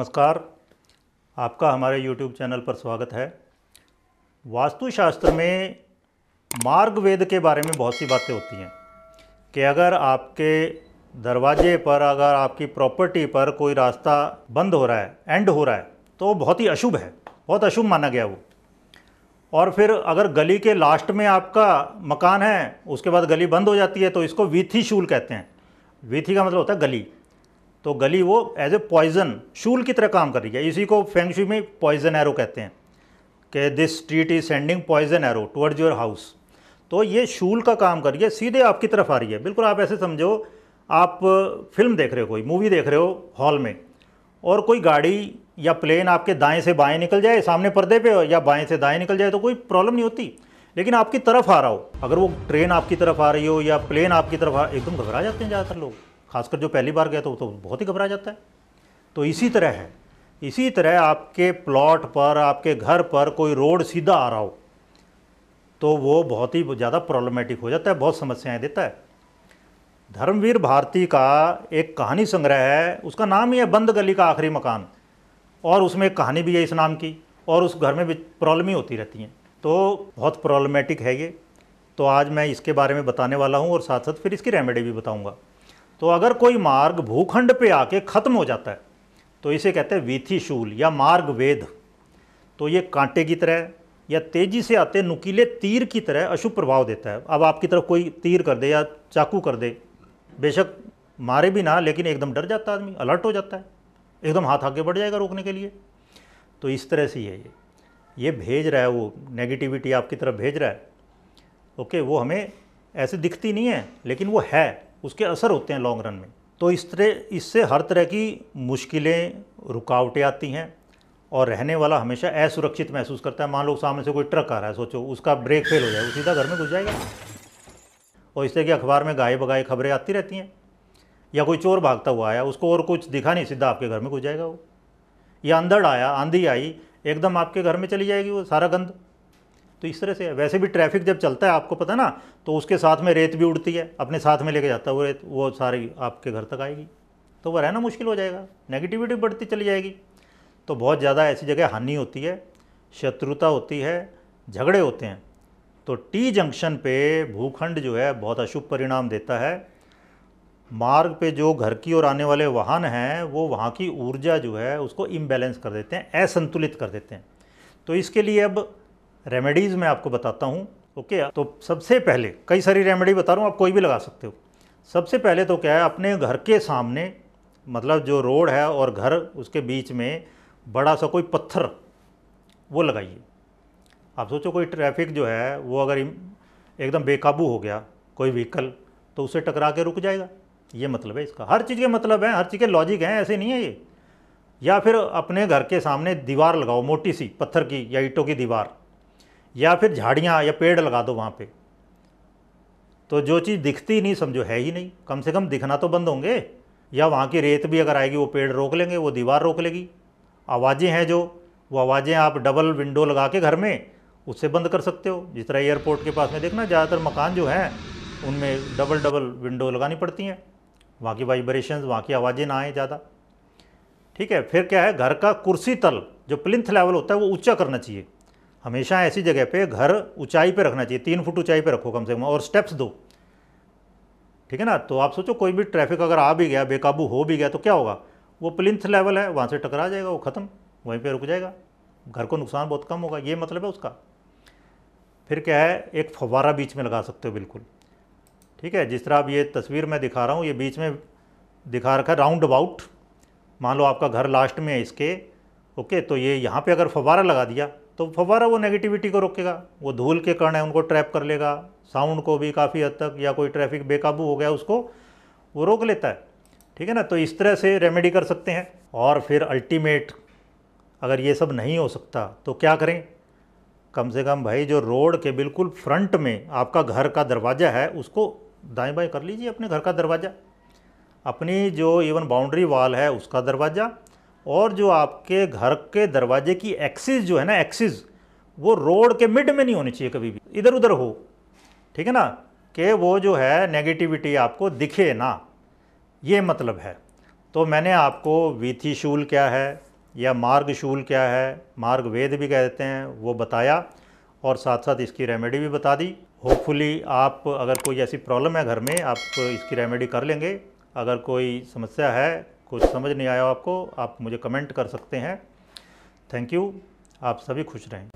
नमस्कार। आपका हमारे YouTube चैनल पर स्वागत है। वास्तुशास्त्र में मार्ग वेद के बारे में बहुत सी बातें होती हैं कि अगर आपके दरवाजे पर, अगर आपकी प्रॉपर्टी पर कोई रास्ता बंद हो रहा है एंड हो रहा है तो वो बहुत ही अशुभ है, बहुत अशुभ माना गया वो। और फिर अगर गली के लास्ट में आपका मकान है, उसके बाद गली बंद हो जाती है तो इसको वीथी शूल कहते हैं। वीथी का मतलब होता है गली। तो गली वो एज ए पॉइजन शूल की तरह काम कर रही है। इसी को फेंगशुई में पॉइजन एरो कहते हैं कि this street is sending poison arrow towards your house तो ये शूल का काम कर रही है, सीधे आपकी तरफ़ आ रही है। बिल्कुल आप ऐसे समझो, आप फ़िल्म देख रहे हो कोई मूवी देख रहे हो हॉल में, और कोई गाड़ी या प्लेन आपके दाएँ से बाएँ निकल जाए, सामने पर्दे पे या बाएँ से दाएँ निकल जाए तो कोई प्रॉब्लम नहीं होती। लेकिन आपकी तरफ़ आ रहा हो, अगर वो ट्रेन आपकी तरफ़ आ रही हो या प्लेन आपकी तरफ़ आ, एकदम घबरा जाते हैं ज़्यादातर लोग। खासकर जो पहली बार गया तो, वो तो बहुत ही घबरा जाता है। तो इसी तरह है इसी तरह आपके प्लॉट पर आपके घर पर कोई रोड सीधा आ रहा हो तो वो बहुत ही ज़्यादा प्रॉब्लमेटिक हो जाता है बहुत समस्याएँ देता है। धर्मवीर भारती का एक कहानी संग्रह है उसका नाम ही है बंद गली का आखिरी मकान और उसमें एक कहानी भी है इस नाम की और उस घर में भी प्रॉब्लम ही होती रहती हैं। तो बहुत प्रॉब्लमेटिक है ये। तो आज मैं इसके बारे में बताने वाला हूँ और साथ साथ फिर इसकी रेमेडी भी बताऊँगा। तो अगर कोई मार्ग भूखंड पे आके ख़त्म हो जाता है तो इसे कहते हैं वीथी शूल या मार्ग वेद। तो ये कांटे की तरह या तेज़ी से आते नुकीले तीर की तरह अशुभ प्रभाव देता है। अब आपकी तरफ़ कोई तीर कर दे या चाकू कर दे, बेशक मारे भी ना, लेकिन एकदम डर जाता आदमी, अलर्ट हो जाता है, एकदम हाथ आगे बढ़ जाएगा रोकने के लिए। तो इस तरह से ही है ये ये भेज रहा है वो नेगेटिविटी आपकी तरफ़ भेज रहा है। ओके, वो हमें ऐसे दिखती नहीं है, लेकिन वो है। उसके असर होते हैं लॉन्ग रन में। तो इस तरह, इससे हर तरह की मुश्किलें, रुकावटें आती हैं और रहने वाला हमेशा असुरक्षित महसूस करता है। मान लो सामने से कोई ट्रक आ रहा है, सोचो, उसका ब्रेक फेल हो जाए, वो सीधा घर में घुस जाएगा। और इस तरह की अखबार में गाये बगाए खबरें आती रहती हैं। या कोई चोर भागता हुआ आया, उसको और कुछ दिखा नहीं, सीधा आपके घर में घुस जाएगा वो। या अंधड़ आया, आंधी आई, एकदम आपके घर में चली जाएगी वो, सारा गंद। तो इस तरह से वैसे भी ट्रैफ़िक जब चलता है, आपको पता ना तो उसके साथ में रेत भी उड़ती है। अपने साथ में लेके जाता है वो रेत, वो सारी आपके घर तक आएगी। तो वह रहना मुश्किल हो जाएगा। नेगेटिविटी बढ़ती चली जाएगी। तो बहुत ज़्यादा ऐसी जगह हानि होती है, शत्रुता होती है, झगड़े होते हैं। तो टी जंक्शन पे भूखंड जो है, बहुत अशुभ परिणाम देता है। मार्ग पे जो घर की ओर आने वाले वाहन हैं, वो वहाँ की ऊर्जा जो है, उसको इम्बैलेंस कर देते हैं, असंतुलित कर देते हैं। तो इसके लिए अब रेमेडीज़ मैं आपको बताता हूँ ओके तो सबसे पहले, कई सारी रेमेडी बता रहा हूँ, आप कोई भी लगा सकते हो। सबसे पहले तो क्या है, अपने घर के सामने मतलब जो रोड है और घर उसके बीच में बड़ा सा कोई पत्थर, वो लगाइए। आप सोचो कोई ट्रैफ़िक जो है, वो अगर एकदम बेकाबू हो गया, कोई व्हीकल तो उसे टकरा के रुक जाएगा। ये मतलब है इसका। हर चीज़ के मतलब है, हर चीज़ के लॉजिक हैं, ऐसे नहीं है ये। या फिर अपने घर के सामने दीवार लगाओ, मोटी सी, पत्थर की या ईंटों की दीवार। या फिर झाड़ियाँ या पेड़ लगा दो वहाँ पे। तो जो चीज़ दिखती नहीं, समझो, है ही नहीं। कम से कम दिखना तो बंद होंगे। या वहाँ की रेत भी अगर आएगी, वो पेड़ रोक लेंगे, वो दीवार रोक लेगी। आवाज़ें हैं जो, वो आवाज़ें आप डबल विंडो लगा के घर में उससे बंद कर सकते हो। जिस तरह एयरपोर्ट के पास में देखना, ज़्यादातर मकान जो हैं, उनमें डबल डबल विंडो लगानी पड़ती हैं। वहाँ की वाइब्रेशन वहाँ की आवाज़ें ना आए ज़्यादा। ठीक है, फिर क्या है, घर का कुर्सी तल, जो प्लिंथ लेवल होता है, वो ऊँचा करना चाहिए। हमेशा ऐसी जगह पे घर ऊंचाई पे रखना चाहिए, तीन फुट ऊंचाई पे रखो कम से कम, और स्टेप्स दो। ठीक है ना? तो आप सोचो कोई भी ट्रैफ़िक अगर आ भी गया, बेकाबू हो भी गया तो क्या होगा? वो प्लिंथ लेवल है, वहाँ से टकरा जाएगा, वो ख़त्म, वहीं पे रुक जाएगा। घर को नुकसान बहुत कम होगा, ये मतलब है उसका। फिर क्या है? एक फवारा बीच में लगा सकते हो, बिल्कुल। ठीक है? जिस तरह आप ये तस्वीर मैं दिखा रहा हूँ, ये बीच में दिखा रखा है राउंड अबाउट मान लो आपका घर लास्ट में है इसके, ओके? तो ये यहाँ पे अगर फवारा लगा दिया तो फवारा वो नेगेटिविटी को रोकेगा, वो धूल के कण है, उनको ट्रैप कर लेगा साउंड को भी काफ़ी हद तक या कोई ट्रैफ़िक बेकाबू हो गया, उसको वो रोक लेता है। ठीक है ना? तो इस तरह से रेमेडी कर सकते हैं। और फिर अल्टीमेट अगर ये सब नहीं हो सकता तो क्या करें? कम से कम भाई, जो रोड के बिल्कुल फ्रंट में आपका घर का दरवाज़ा है, उसको दाएँ बाएँ कर लीजिए अपने घर का दरवाज़ा। अपनी जो इवन बाउंड्री वॉल है, उसका दरवाज़ा और जो आपके घर के दरवाजे की एक्सिस जो है ना एक्सिस वो रोड के मिड में नहीं होनी चाहिए कभी भी। इधर उधर हो, ठीक है ना? कि वो जो है नेगेटिविटी आपको दिखे ना, ये मतलब है। तो मैंने आपको वीथी शूल क्या है, या मार्ग शूल क्या है, मार्ग वेद भी कहते हैं, वो बताया, और साथ साथ इसकी रेमेडी भी बता दी। होपफुली आप, अगर कोई ऐसी प्रॉब्लम है घर में, आप इसकी रेमेडी कर लेंगे। अगर कोई समस्या है कुछ समझ नहीं आया आपको, आप मुझे कमेंट कर सकते हैं। Thank you. आप सभी खुश रहें।